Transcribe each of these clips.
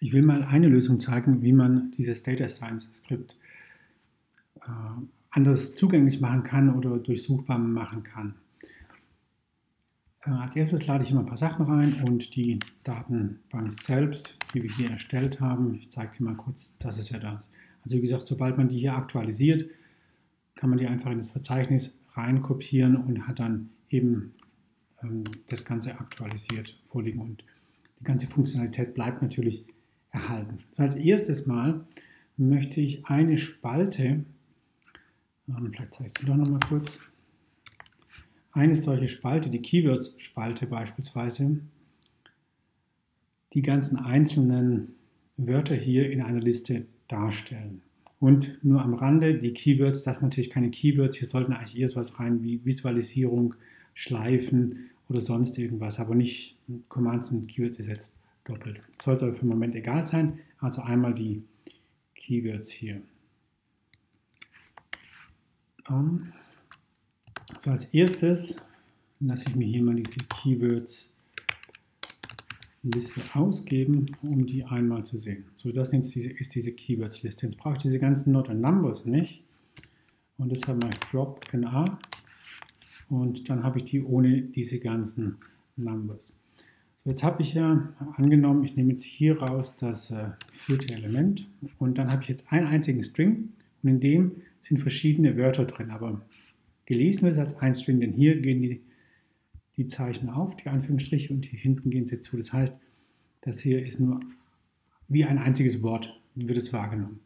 Ich will mal eine Lösung zeigen, wie man dieses Data Science Skript äh, anders zugänglich machen kann oder durchsuchbar machen kann. Äh, als erstes lade ich immer ein paar Sachen rein und die Datenbank selbst, die wir hier erstellt haben, ich zeige dir mal kurz, das ist ja das. Also wie gesagt, sobald man die hier aktualisiert, kann man die einfach in das Verzeichnis reinkopieren und hat dann eben ähm, das Ganze aktualisiert vorliegen und die ganze Funktionalität bleibt natürlich erhalten. So als erstes Mal möchte ich eine Spalte, vielleicht zeige ich es doch nochmal kurz, eine solche Spalte, die Keywords-Spalte beispielsweise, die ganzen einzelnen Wörter hier in einer Liste darstellen. Und nur am Rande, die Keywords, das sind natürlich keine Keywords, hier sollten eigentlich eher sowas rein wie Visualisierung, Schleifen oder sonst irgendwas, aber nicht Commands und Keywords ersetzt doppelt. Soll es aber für den Moment egal sein. Also einmal die Keywords hier. Um, ähm, so als erstes lasse ich mir hier mal diese Keywords Liste ausgeben, um die einmal zu sehen. So, das ist diese, ist diese Keywords-Liste. Jetzt brauche ich diese ganzen Not and Numbers nicht. Und deshalb mache ich Drop NA. Und dann habe ich die ohne diese ganzen Numbers. Jetzt habe ich ja angenommen, ich nehme jetzt hier raus das äh, vierte Element. Und dann habe ich jetzt einen einzigen String. Und in dem sind verschiedene Wörter drin. Aber gelesen wird als ein String, denn hier gehen die die Zeichen auf, die Anführungsstriche, und hier hinten gehen sie zu. Das heißt, das hier ist nur wie ein einziges Wort, wird es wahrgenommen.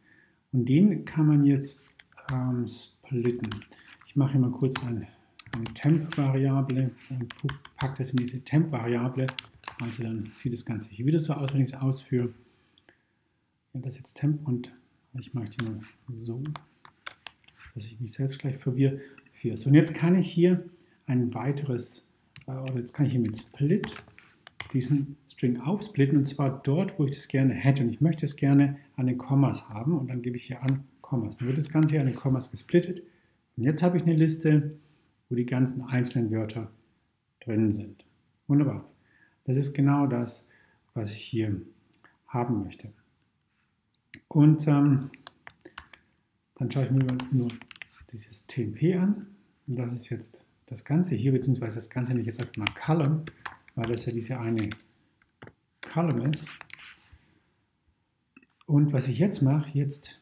Und den kann man jetzt ähm, splitten. Ich mache hier mal kurz eine, eine Temp-Variable und packe das in diese Temp-Variable. Also dann sieht das Ganze hier wieder so aus, wenn ich es ausführe. Ja, das jetzt Temp und ich mache die mal so, dass ich mich selbst gleich verwirre. So, und jetzt kann ich hier ein weiteres oder jetzt kann ich hier mit Split diesen String aufsplitten und zwar dort, wo ich das gerne hätte. Und ich möchte es gerne an den Kommas haben und dann gebe ich hier an Kommas. Dann wird das Ganze hier an den Kommas gesplittet. Und jetzt habe ich eine Liste, wo die ganzen einzelnen Wörter drin sind. Wunderbar. Das ist genau das, was ich hier haben möchte. Und ähm, dann schaue ich mir nur dieses TMP an. Und das ist jetzt das Ganze hier, beziehungsweise das Ganze ich jetzt einfach mal Column, weil das ja diese eine Column ist. Und was ich jetzt mache, jetzt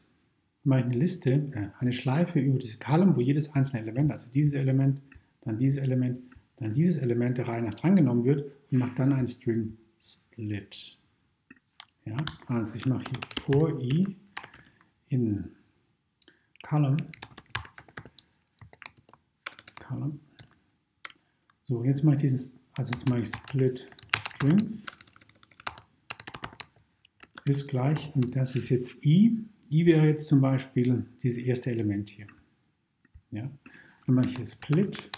mache ich eine Liste, äh, eine Schleife über diese Column, wo jedes einzelne Element, also dieses Element, dann dieses Element, dann dieses Element der Reihe nach drangenommen wird und mache dann einen String Split. Ja, also ich mache hier for i in Column, Column so, jetzt mache ich dieses, also jetzt mache ich Split Strings ist gleich, und das ist jetzt i. i wäre jetzt zum Beispiel dieses erste Element hier. Ja? Dann mache ich hier Split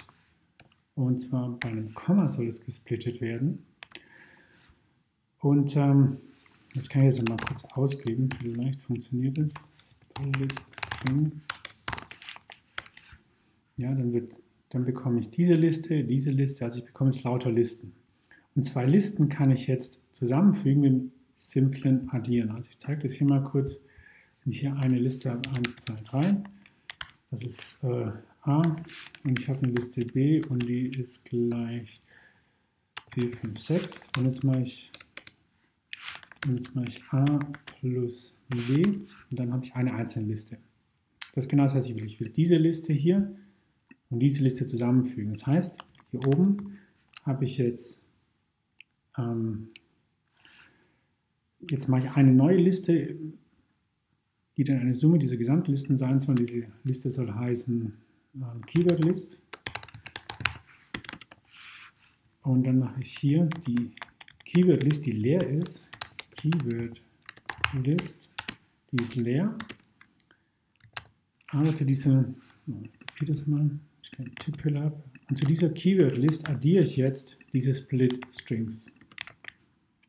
und zwar bei einem Komma soll es gesplittet werden. Und ähm, das kann ich jetzt mal kurz ausgeben, vielleicht funktioniert es. Split Strings. Ja, dann wird dann bekomme ich diese Liste, diese Liste, also ich bekomme jetzt lauter Listen. Und zwei Listen kann ich jetzt zusammenfügen mit simplen Addieren. Also ich zeige das hier mal kurz. Wenn ich hier eine Liste habe, 1, 2, 3, das ist äh, A und ich habe eine Liste B und die ist gleich 4, 5, 6 und jetzt mache ich, jetzt mache ich A plus B und dann habe ich eine einzelne Liste. Das ist genau das, was ich will. Ich will diese Liste hier und diese Liste zusammenfügen. Das heißt, hier oben habe ich jetzt, ähm, jetzt mache ich eine neue Liste, die dann eine Summe dieser Gesamtlisten sein soll. Diese Liste soll heißen Keyword List. Und dann mache ich hier die Keyword List, die leer ist. Keyword List, die ist leer. Aber zu dieser, ich das mal, den Tippel ab. Und zu dieser Keyword-List addiere ich jetzt diese Split-Strings.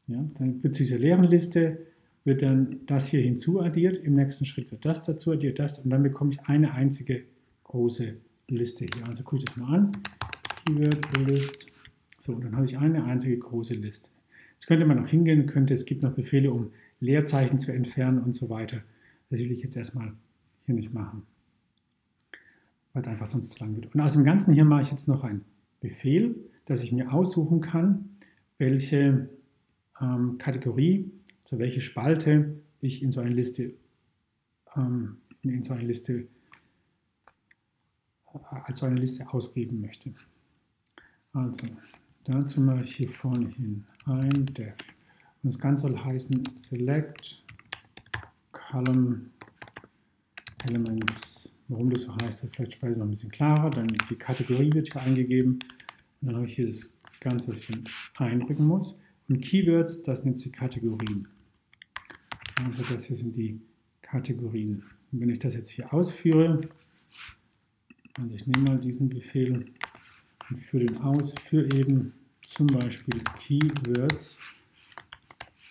Ja, dann wird zu dieser leeren Liste wird dann das hier hinzuaddiert. Im nächsten Schritt wird das dazu addiert, das und dann bekomme ich eine einzige große Liste hier. Also gucke ich das mal an. Keyword List. So, dann habe ich eine einzige große Liste. Jetzt könnte man noch hingehen, könnte, es gibt noch Befehle, um Leerzeichen zu entfernen und so weiter. Das will ich jetzt erstmal hier nicht machen, weil es einfach sonst zu lang wird. Und aus dem Ganzen hier mache ich jetzt noch einen Befehl, dass ich mir aussuchen kann, welche ähm, Kategorie, also welche Spalte ich in so eine Liste, ähm, in so eine Liste als eine Liste ausgeben möchte. Also, dazu mache ich hier vorne hin ein def. Und das Ganze soll heißen select column elements. Warum das so heißt, vielleicht später noch ein bisschen klarer. Dann die Kategorie wird hier eingegeben. Und dann habe ich hier das Ganze, was ich einrücken muss. Und Keywords, das nennt sich Kategorien. Also das hier sind die Kategorien. Und wenn ich das jetzt hier ausführe, und ich nehme mal diesen Befehl und führe den aus für eben zum Beispiel Keywords,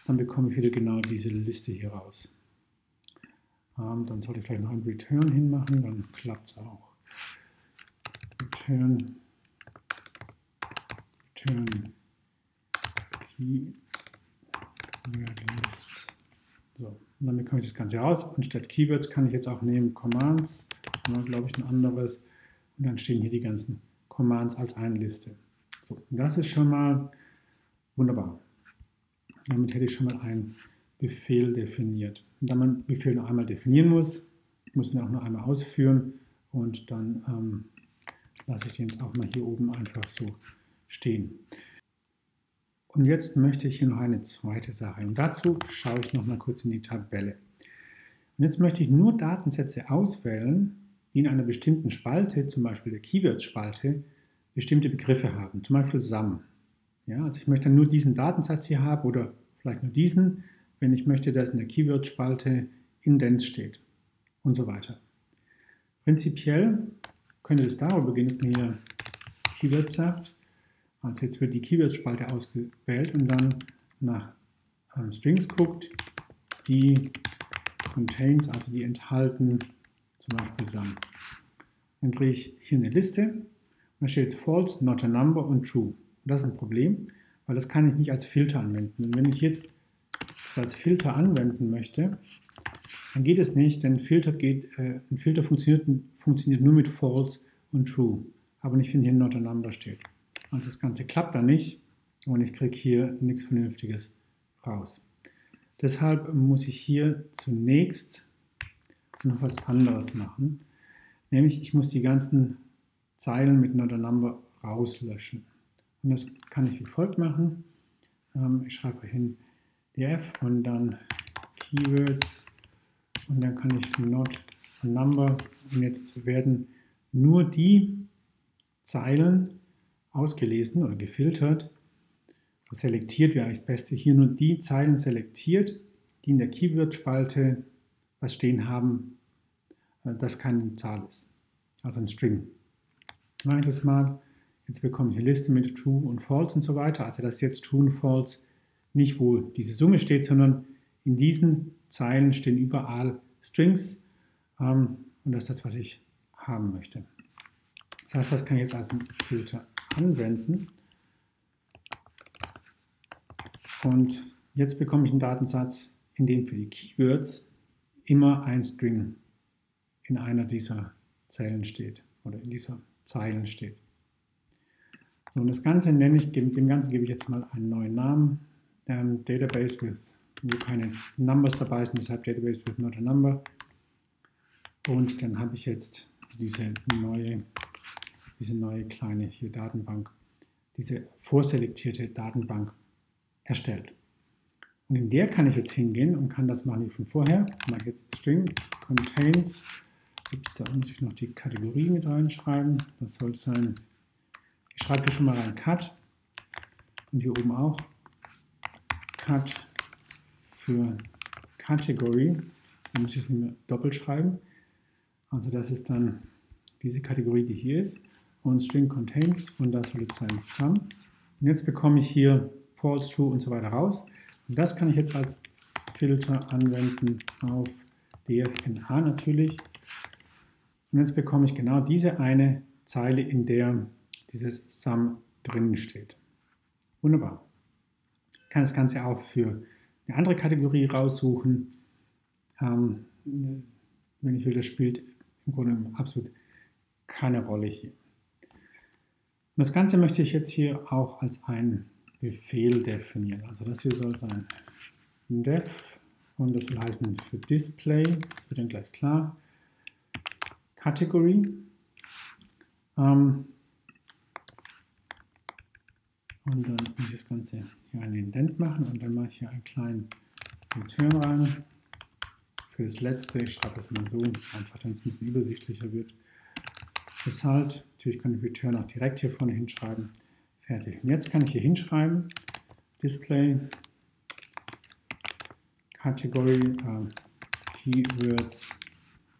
dann bekomme ich wieder genau diese Liste hier raus. Ähm, dann sollte ich vielleicht noch ein Return hinmachen, dann klappt es auch. Return, Return Keyword List. So, und dann bekomme ich das Ganze raus. Und statt Keywords kann ich jetzt auch nehmen Commands, glaube ich ein anderes. Und dann stehen hier die ganzen Commands als eine Liste. So, das ist schon mal wunderbar. Damit hätte ich schon mal einen Befehl definiert. Und da man Befehl noch einmal definieren muss, muss man auch noch einmal ausführen und dann ähm, lasse ich den jetzt auch mal hier oben einfach so stehen. Und jetzt möchte ich hier noch eine zweite Sache. Und dazu schaue ich noch mal kurz in die Tabelle. Und jetzt möchte ich nur Datensätze auswählen, in einer bestimmten Spalte, zum Beispiel der Keywords-Spalte, bestimmte Begriffe haben, zum Beispiel SAM. Ja, also ich möchte nur diesen Datensatz hier haben oder vielleicht nur diesen, wenn ich möchte, dass in der Keyword-Spalte Indents steht und so weiter. Prinzipiell könnte es darüber gehen, dass man hier Keywords sagt. Also jetzt wird die Keywords-Spalte ausgewählt und dann nach ähm, Strings guckt, die contains, also die enthalten zum Beispiel Sum. Dann kriege ich hier eine Liste und da steht false, not a number und true. Und das ist ein Problem, weil das kann ich nicht als Filter anwenden. Und wenn ich jetzt das als Filter anwenden möchte, dann geht es nicht, denn Filter geht, äh, ein Filter funktioniert, funktioniert nur mit false und true, aber nicht, wenn hier not a number steht. Also das Ganze klappt dann nicht und ich kriege hier nichts Vernünftiges raus. Deshalb muss ich hier zunächst noch was anderes machen. Nämlich, ich muss die ganzen Zeilen mit Not a Number rauslöschen. Und das kann ich wie folgt machen. Ähm, ich schreibe hin df und dann Keywords und dann kann ich Not a Number und jetzt werden nur die Zeilen ausgelesen oder gefiltert, selektiert wäre eigentlich das Beste, hier nur die Zeilen selektiert, die in der Keyword-Spalte was stehen haben, äh, das keine Zahl ist, also ein String. Mache ich das mal. Jetzt bekomme ich eine Liste mit True und False und so weiter. Also das ist jetzt True und False nicht, wo diese Summe steht, sondern in diesen Zeilen stehen überall Strings ähm, und das ist das, was ich haben möchte. Das heißt, das kann ich jetzt als Filter anwenden. Und jetzt bekomme ich einen Datensatz, in dem für die Keywords immer ein String in einer dieser Zeilen steht oder in dieser Zeilen steht. So, und das Ganze nenne ich, dem Ganzen gebe ich jetzt mal einen neuen Namen. Ähm, Database with, wo keine Numbers dabei sind, deshalb Database with not a number. Und dann habe ich jetzt diese neue, diese neue kleine hier Datenbank, diese vorselektierte Datenbank erstellt. Und in der kann ich jetzt hingehen und kann das machen wie von vorher. Ich mache jetzt String contains, ups, da muss ich noch die Kategorie mit reinschreiben. Das soll sein, ich schreibe hier schon mal rein Cut und hier oben auch Cut für Category. Da muss ich es nicht mehr doppelt schreiben. Also das ist dann diese Kategorie, die hier ist. Und String contains und das soll jetzt sein Sum. Und jetzt bekomme ich hier false, true und so weiter raus. Und das kann ich jetzt als Filter anwenden auf DFNH natürlich. Und jetzt bekomme ich genau diese eine Zeile, in der dieses Sum drin steht. Wunderbar. kann das Ganze auch für eine andere Kategorie raussuchen. Ähm, wenn ich will, das spielt im Grunde absolut keine Rolle hier. Und das Ganze möchte ich jetzt hier auch als einen Befehl definieren. Also das hier soll sein def und das soll heißen für Display, das wird dann gleich klar, Category. Ähm, und dann muss ich das Ganze hier einen Indent machen und dann mache ich hier einen kleinen Return rein. Für das letzte, ich schreibe das mal so, einfach damit es ein bisschen übersichtlicher wird. Result, natürlich kann ich Return auch direkt hier vorne hinschreiben. Fertig. Und jetzt kann ich hier hinschreiben, Display, Category, äh, Keywords.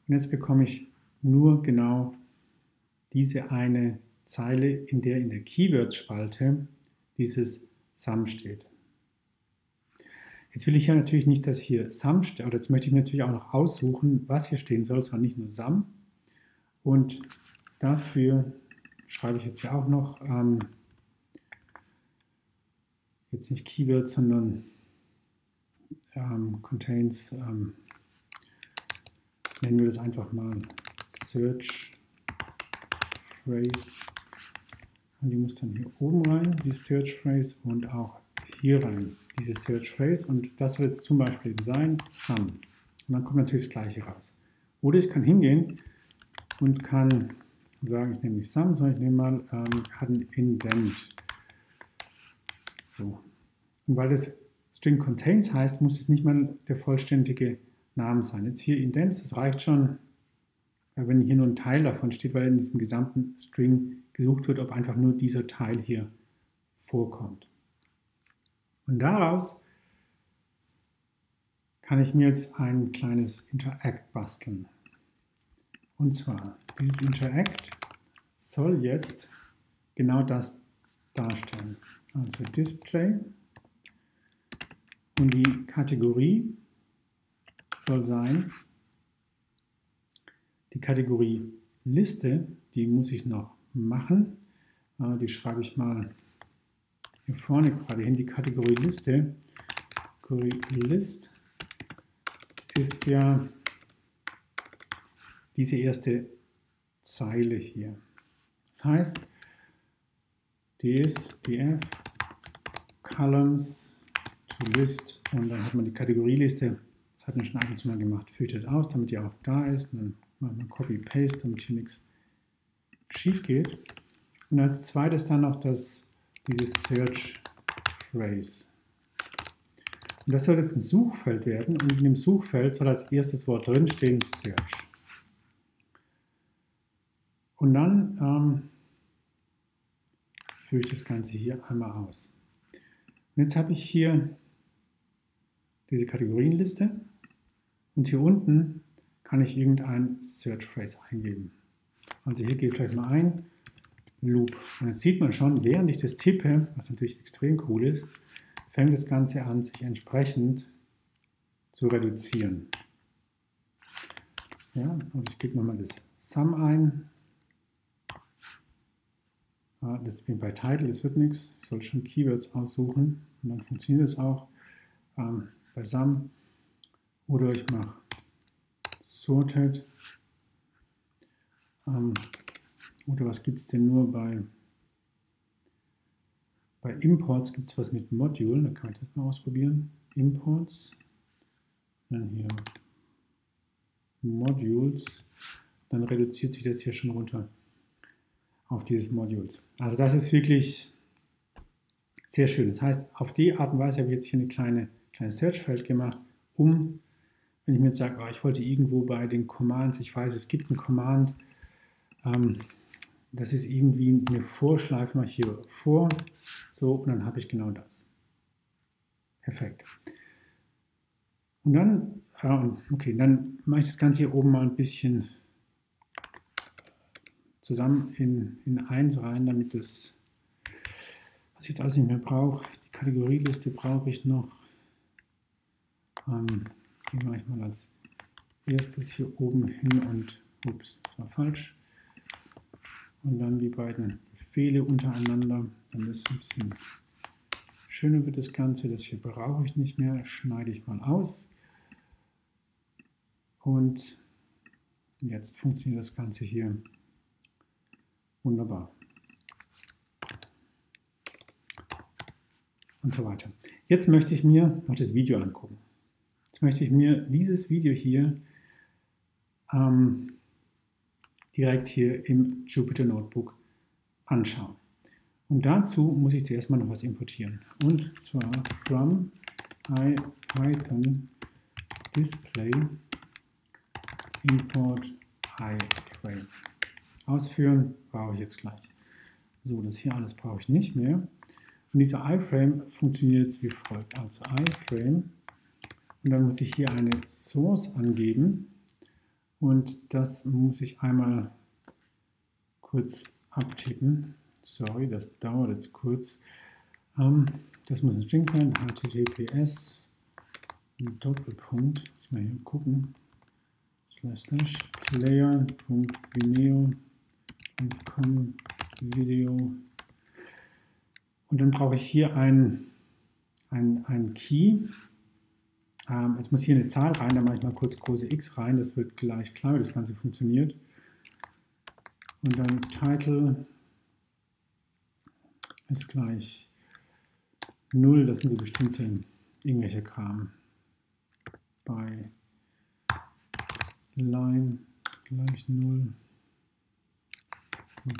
Und jetzt bekomme ich nur genau diese eine Zeile, in der in der Keywords-Spalte dieses Sum steht. Jetzt will ich ja natürlich nicht, dass hier Sum steht, oder jetzt möchte ich natürlich auch noch aussuchen, was hier stehen soll, sondern nicht nur Sum. Und dafür schreibe ich jetzt ja auch noch, ähm, jetzt nicht Keyword, sondern ähm, contains, ähm, nennen wir das einfach mal Search Phrase und die muss dann hier oben rein, die Search Phrase und auch hier rein, diese Search Phrase. Und das wird jetzt zum Beispiel eben sein, Sum. Und dann kommt natürlich das gleiche raus. Oder ich kann hingehen und kann sagen, ich nehme nicht Sum, sondern ich nehme mal ähm, einen Indent. So. Und weil das String Contains heißt, muss es nicht mal der vollständige Name sein. Jetzt hier Indents, das reicht schon, wenn hier nur ein Teil davon steht, weil in diesem gesamten String gesucht wird, ob einfach nur dieser Teil hier vorkommt. Und daraus kann ich mir jetzt ein kleines Interact basteln. Und zwar, dieses Interact soll jetzt genau das darstellen. Also Display und die Kategorie soll sein, die Kategorie Liste, die muss ich noch machen. Äh, die schreibe ich mal hier vorne gerade hin, die Kategorie Liste. Kategorie List ist ja diese erste Zeile hier. Das heißt, ds, df, columns to list und dann hat man die Kategorieliste. Das hat man schon ab und zu mal gemacht. Führe ich das aus, damit die auch da ist. Und dann machen wir Copy-Paste, damit hier nichts schief geht. Und als zweites dann noch das, dieses Search Phrase. Und das soll jetzt ein Suchfeld werden und in dem Suchfeld soll als erstes Wort drinstehen Search. Und dann ähm, führe ich das Ganze hier einmal aus. Und jetzt habe ich hier diese Kategorienliste und hier unten kann ich irgendein Search Phrase eingeben. Also hier gebe ich gleich mal ein, Loop. Und jetzt sieht man schon, während ich das tippe, was natürlich extrem cool ist, fängt das Ganze an, sich entsprechend zu reduzieren. Ja, und ich gebe nochmal das Sum ein. Das bin bei Title, das wird nichts. Ich soll schon Keywords aussuchen und dann funktioniert es auch. Ähm, bei Sum. Oder ich mache Sorted. Ähm, oder was gibt es denn nur bei, bei Imports? Gibt es was mit Module? Da kann ich das mal ausprobieren. Imports. Dann hier Modules. Dann reduziert sich das hier schon runter auf dieses Modules. Also das ist wirklich sehr schön. Das heißt, auf die Art und Weise habe ich jetzt hier eine kleine, kleines Searchfeld gemacht, um, wenn ich mir jetzt sage, oh, ich wollte irgendwo bei den Commands, ich weiß, es gibt ein Command, ähm, das ist irgendwie eine Vorschleife, ich hier vor, so, und dann habe ich genau das. Perfekt. Und dann, okay, dann mache ich das Ganze hier oben mal ein bisschen zusammen in, in eins rein, damit das, was ich jetzt alles nicht mehr brauche, die Kategorieliste brauche ich noch. Ähm, die mache ich mal als erstes hier oben hin und, ups, das war falsch und dann die beiden Befehle untereinander, damit es ein bisschen schöner wird das Ganze. Das hier brauche ich nicht mehr, schneide ich mal aus. Und jetzt funktioniert das Ganze hier wunderbar. Und so weiter. Jetzt möchte ich mir noch das Video angucken. Jetzt möchte ich mir dieses Video hier ähm, direkt hier im Jupyter Notebook anschauen. Und dazu muss ich zuerst mal noch was importieren. Und zwar from IPython display import. Ausführen brauche ich jetzt gleich. So, das hier alles brauche ich nicht mehr. Und dieser iframe funktioniert jetzt wie folgt. Also iframe und dann muss ich hier eine Source angeben und das muss ich einmal kurz abtippen. Sorry, das dauert jetzt kurz. Ähm, das muss ein String sein, https Doppelpunkt, muss mal hier gucken, slash slash Video und dann brauche ich hier ein, ein, ein Key. Ähm, jetzt muss hier eine Zahl rein, da mache ich mal kurz große X rein, das wird gleich klar, wie das Ganze funktioniert. Und dann Title ist gleich 0, das sind so bestimmte irgendwelche Kram. Bei Line gleich 0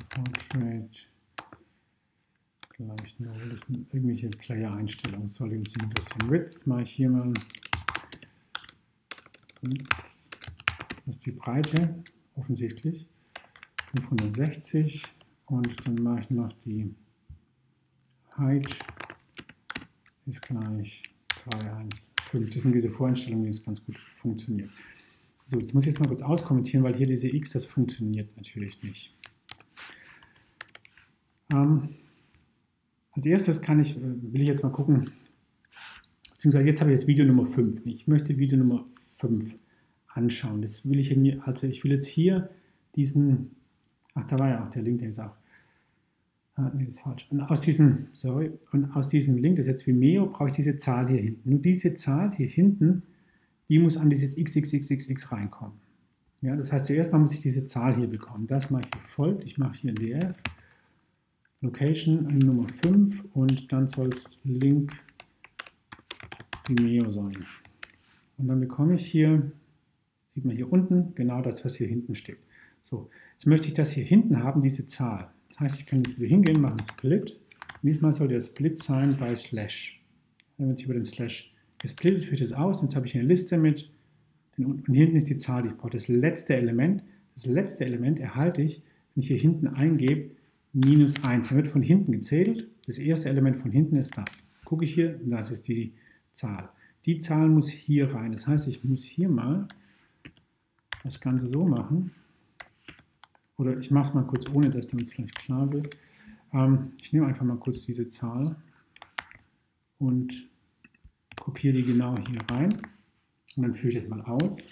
Portrait gleich 0. Das sind irgendwelche Player-Einstellungen. Soll uns ein bisschen Width mache ich hier mal. Das ist die Breite, offensichtlich. 560 und dann mache ich noch die Height ist gleich 315. Das sind diese Voreinstellungen, die jetzt ganz gut funktionieren. So, jetzt muss ich jetzt mal kurz auskommentieren, weil hier diese x, das funktioniert natürlich nicht. Ähm, als erstes kann ich, will ich jetzt mal gucken, beziehungsweise jetzt habe ich jetzt Video Nummer 5. Ich möchte Video Nummer 5 anschauen. Das will ich mir, also ich will jetzt hier diesen, ach, da war ja auch der Link, der ist auch, ah, nee, das ist falsch. Und aus diesem, sorry, und aus diesem Link, das ist jetzt Vimeo, brauche ich diese Zahl hier hinten. Nur diese Zahl hier hinten, die muss an dieses xxxxx reinkommen. Ja, das heißt, zuerst mal muss ich diese Zahl hier bekommen. Das mache ich wie folgt. Ich mache hier ein df, Location Nummer 5 und dann soll es Link Vimeo sein. Und dann bekomme ich hier, sieht man hier unten, genau das, was hier hinten steht. So, jetzt möchte ich das hier hinten haben, diese Zahl. Das heißt, ich kann jetzt wieder hingehen, machen Split. Diesmal soll der Split sein bei Slash. Dann wird hier über dem Slash gesplittet, führt das aus. Jetzt habe ich eine Liste mit, und hier hinten ist die Zahl, die ich brauche. Das letzte Element, das letzte Element erhalte ich, wenn ich hier hinten eingebe, minus 1. Dann wird von hinten gezählt. Das erste Element von hinten ist das. Gucke ich hier, das ist die Zahl. Die Zahl muss hier rein. Das heißt, ich muss hier mal das Ganze so machen. Oder ich mache es mal kurz, ohne dass damit es vielleicht klar wird. Ähm, ich nehme einfach mal kurz diese Zahl und kopiere die genau hier rein. Und dann führe ich das mal aus.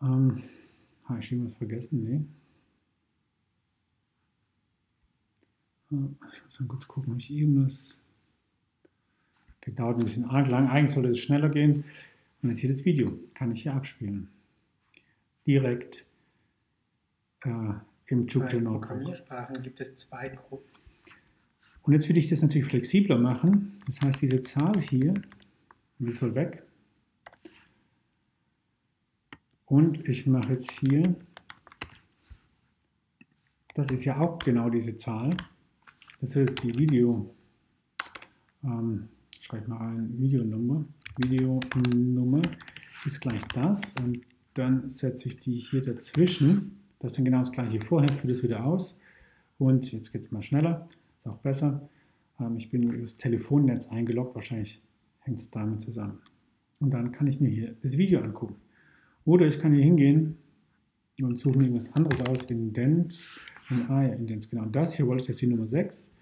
Ähm, habe ich irgendwas vergessen? Nee. Ich muss mal kurz gucken, ob ich irgendwas. Okay, dauert ein bisschen arg lang. Eigentlich sollte es schneller gehen. Und jetzt hier das Video. Kann ich hier abspielen. Direkt äh, im Jupyter Notebook. Programmiersprachen gibt es zwei Gruppen. Und jetzt will ich das natürlich flexibler machen. Das heißt, diese Zahl hier, die soll weg. Und ich mache jetzt hier, das ist ja auch genau diese Zahl. Das ist die Video, ähm, schreibe mal ein Videonummer. Videonummer ist gleich das und dann setze ich die hier dazwischen. Das ist dann genau das gleiche vorher, führe das wieder aus. Und jetzt geht es mal schneller, ist auch besser. Ähm, ich bin über das Telefonnetz eingeloggt, wahrscheinlich hängt es damit zusammen. Und dann kann ich mir hier das Video angucken. Oder ich kann hier hingehen und suche mir irgendwas anderes aus, Indent, und, ah ja, Indents, genau. Das hier wollte ich, das die Nummer 6.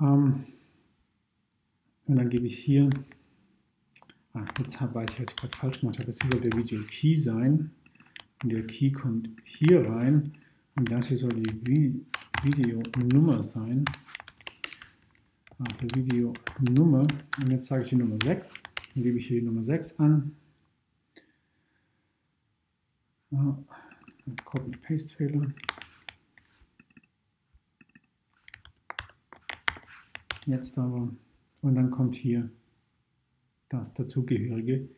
Ähm, und dann gebe ich hier, ah, jetzt weiß ich, was ich gerade falsch gemacht habe, das hier soll der Video Key sein. Und der Key kommt hier rein. Und das hier soll die Videonummer sein. Also Videonummer. Und jetzt sage ich die Nummer 6. Dann gebe ich hier die Nummer 6 an. Copy-Paste-Fehler. Jetzt aber. Und dann kommt hier das dazugehörige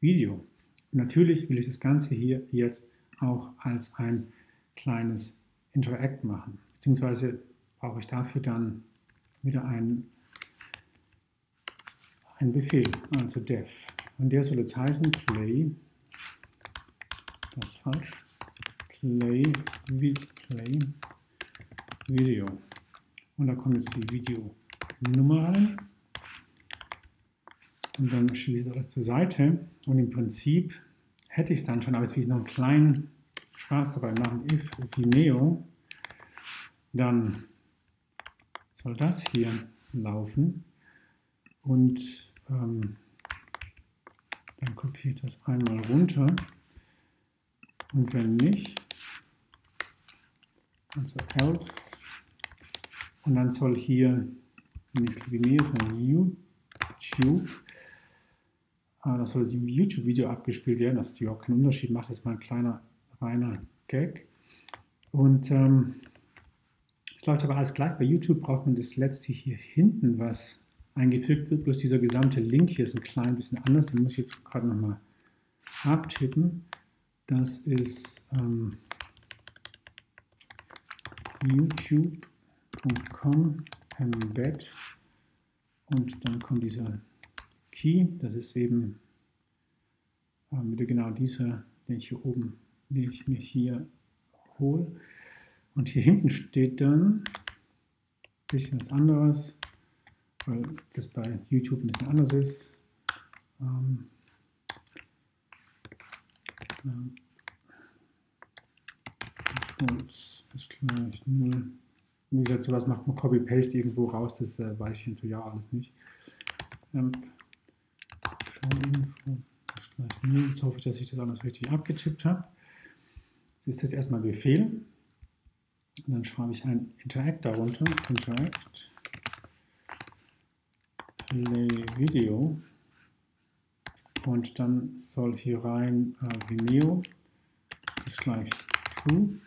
Video. Natürlich will ich das Ganze hier jetzt auch als ein kleines Interact machen. Beziehungsweise brauche ich dafür dann wieder einen, einen Befehl, also def. Und der soll jetzt heißen play, das ist falsch, play, play Video. Und da kommt jetzt die Videonummer rein. Und dann schiebe ich alles zur Seite. Und im Prinzip hätte ich es dann schon, aber jetzt will ich noch einen kleinen Spaß dabei machen. If Vimeo, dann soll das hier laufen. Und ähm, dann kopiere ich das einmal runter. Und wenn nicht, also else, und dann soll hier nicht Vimeo, sondern YouTube Ah, das soll im YouTube-Video abgespielt werden. Das ist auch kein Unterschied. Macht jetzt mal ein kleiner, reiner Gag. Und ähm, es läuft aber alles gleich. Bei YouTube braucht man das letzte hier hinten, was eingefügt wird. Bloß dieser gesamte Link hier ist ein klein bisschen anders. Den muss ich jetzt gerade nochmal abtippen. Das ist ähm, youtube.com embed und dann kommt dieser Key, das ist eben äh, wieder genau dieser, den ich hier oben, den ich mir hier hole. Und hier hinten steht dann ein bisschen was anderes, weil das bei YouTube ein bisschen anders ist. Ähm, Schulz ist gleich 0. Wie gesagt, sowas macht man Copy-Paste irgendwo raus, das äh, weiß ich natürlich auch alles nicht. Ähm, Info ist gleich 0. Jetzt hoffe ich, dass ich das alles richtig abgetippt habe. Jetzt ist das erstmal Befehl. Und dann schreibe ich ein Interact darunter. Interact Play Video. Und dann soll hier rein äh, Vimeo ist gleich True.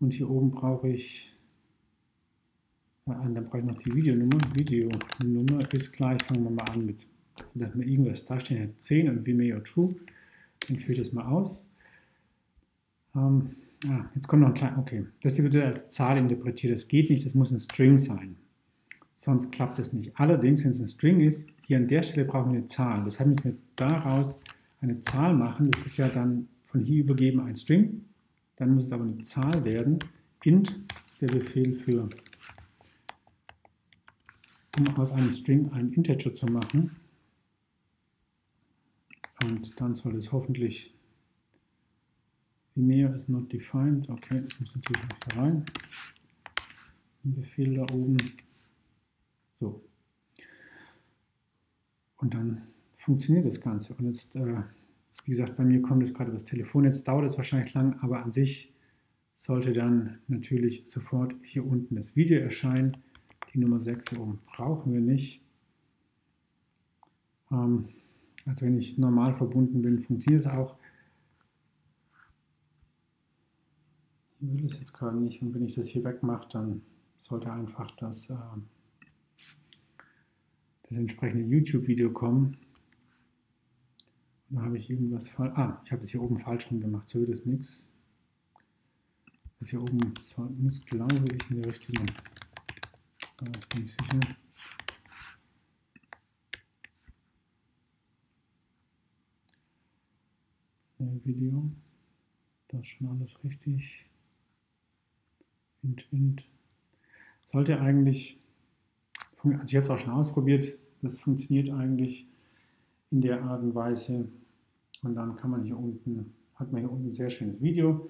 Und hier oben brauche ich, äh, dann brauche ich noch die Videonummer. Videonummer ist gleich, fangen wir mal an mit dass wir irgendwas da stehen hat 10 und Vimeo True. Dann führe ich das mal aus. Ähm, ah, jetzt kommt noch ein kleiner, okay, das wird als Zahl interpretiert, das geht nicht, das muss ein String sein. Sonst klappt das nicht. Allerdings, wenn es ein String ist, hier an der Stelle brauchen wir eine Zahl. Heißt, müssen wir daraus eine Zahl machen. Das ist ja dann von hier übergeben ein String. Dann muss es aber eine Zahl werden. int ist der Befehl für, um aus einem String einen Integer zu machen. Und dann soll es hoffentlich Linear is not defined. Okay, das muss natürlich noch rein. Ein Befehl da oben. So. Und dann funktioniert das Ganze. Und jetzt, äh, wie gesagt, bei mir kommt es gerade das Telefon. Jetzt dauert es wahrscheinlich lang, aber an sich sollte dann natürlich sofort hier unten das Video erscheinen. Die Nummer 6 hier oben brauchen wir nicht. Ähm, also wenn ich normal verbunden bin, funktioniert es auch. Ich will es jetzt gerade nicht und wenn ich das hier wegmache, dann sollte einfach das, äh, das entsprechende YouTube-Video kommen. Da habe ich irgendwas falsch. Ah, ich habe das hier oben falsch rum gemacht, so wird es nichts. Das hier oben muss, glaube ich, in der richtigen. Da bin ich sicher. Video. Das ist schon alles richtig. Int, int. Sollte eigentlich, also ich habe es auch schon ausprobiert, das funktioniert eigentlich in der Art und Weise. Und dann kann man hier unten, hat man hier unten ein sehr schönes Video.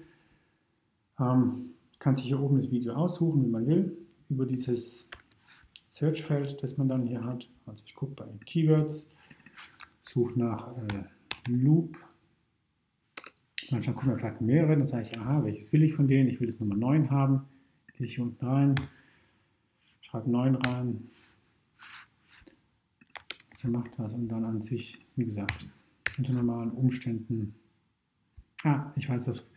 Ähm, kann sich hier oben das Video aussuchen, wie man will, über dieses Searchfeld, das man dann hier hat. Also ich gucke bei Keywords, suche nach äh, Loop Manchmal kommen vielleicht mehrere, dann sage ich, aha, welches will ich von denen? Ich will das Nummer 9 haben. gehe ich hier unten rein, schreibe 9 rein. Macht das und dann an sich, wie gesagt, unter normalen Umständen. Ah, ich weiß, was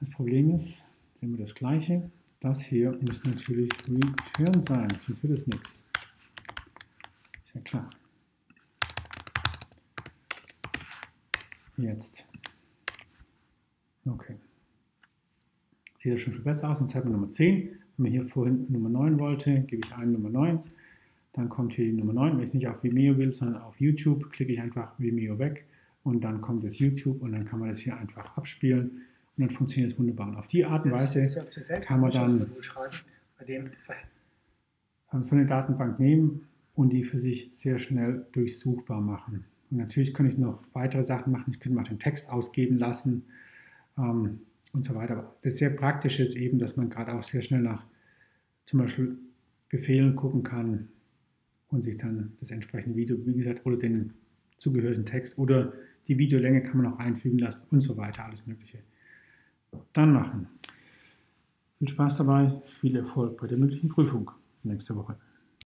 das Problem ist. Sehen wir das gleiche. Das hier muss natürlich Return sein, sonst wird es nichts. Ist ja klar. Jetzt. Okay. Sieht das schon viel besser aus. Und Zeitpunkt Nummer 10. Wenn man hier vorhin Nummer 9 wollte, gebe ich ein Nummer 9. Dann kommt hier die Nummer 9. Wenn ich es nicht auf Vimeo will, sondern auf YouTube, klicke ich einfach Vimeo weg und dann kommt das YouTube und dann kann man das hier einfach abspielen und dann funktioniert es wunderbar. Und auf die Art und Weise kann man dann so eine Datenbank nehmen und die für sich sehr schnell durchsuchbar machen. Und natürlich kann ich noch weitere Sachen machen. Ich könnte mal den Text ausgeben lassen ähm, und so weiter. Aber das sehr Praktische ist eben, dass man gerade auch sehr schnell nach zum Beispiel Befehlen gucken kann und sich dann das entsprechende Video, wie gesagt, oder den zugehörigen Text oder die Videolänge kann man auch einfügen lassen und so weiter, alles Mögliche. Dann machen. Viel Spaß dabei, viel Erfolg bei der mündlichen Prüfung nächste Woche.